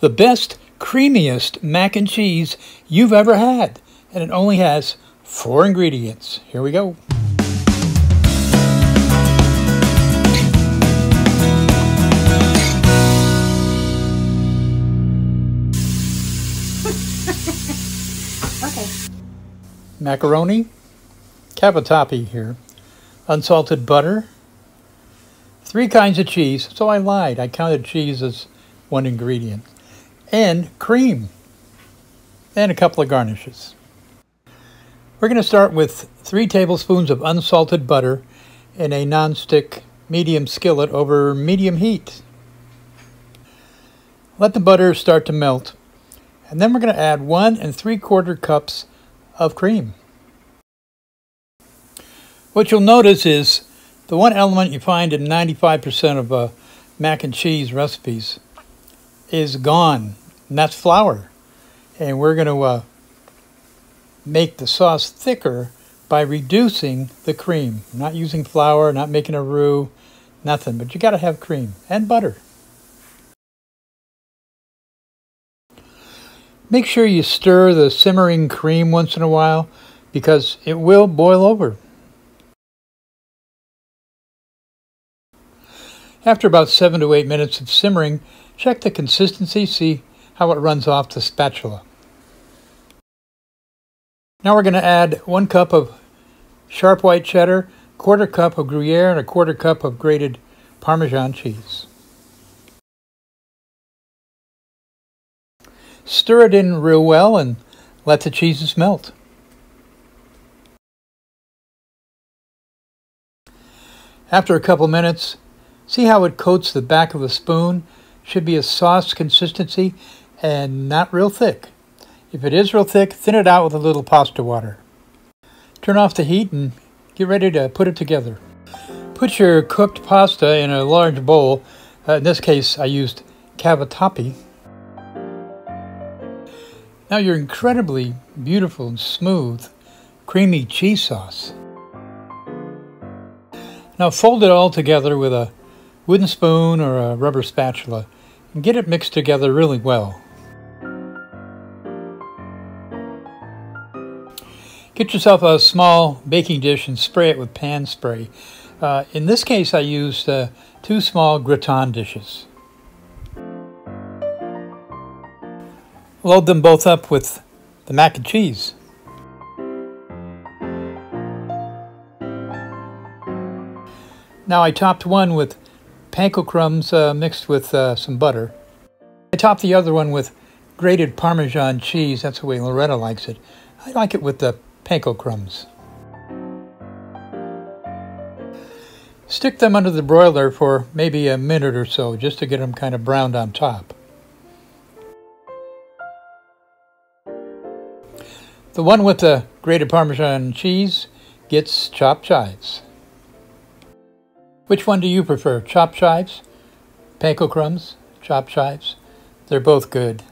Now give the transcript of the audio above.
the best, creamiest mac and cheese you've ever had. And it only has four ingredients. Here we go. okay. Macaroni, cavatappi here, unsalted butter, three kinds of cheese. So I lied. I counted cheese as one ingredient. And cream. And a couple of garnishes. We're going to start with three tablespoons of unsalted butter in a non-stick medium skillet over medium heat. Let the butter start to melt. And then we're going to add one and three quarter cups of cream. What you'll notice is the one element you find in 95% of uh, mac and cheese recipes is gone, and that's flour. And we're going to uh, make the sauce thicker by reducing the cream. Not using flour, not making a roux, nothing, but you got to have cream and butter. Make sure you stir the simmering cream once in a while because it will boil over. After about 7 to 8 minutes of simmering, check the consistency, see how it runs off the spatula. Now we're going to add 1 cup of sharp white cheddar, quarter cup of Gruyere, and a quarter cup of grated Parmesan cheese. Stir it in real well and let the cheeses melt. After a couple minutes, See how it coats the back of the spoon? Should be a sauce consistency and not real thick. If it is real thick, thin it out with a little pasta water. Turn off the heat and get ready to put it together. Put your cooked pasta in a large bowl. Uh, in this case, I used cavatappi. Now your incredibly beautiful and smooth creamy cheese sauce. Now fold it all together with a wooden spoon or a rubber spatula and get it mixed together really well. Get yourself a small baking dish and spray it with pan spray. Uh, in this case, I used uh, two small gratin dishes. Load them both up with the mac and cheese. Now I topped one with panko crumbs uh, mixed with uh, some butter. I top the other one with grated Parmesan cheese. That's the way Loretta likes it. I like it with the panko crumbs. Stick them under the broiler for maybe a minute or so just to get them kind of browned on top. The one with the grated Parmesan cheese gets chopped chives. Which one do you prefer, chopped chives, panko crumbs, chopped chives? They're both good.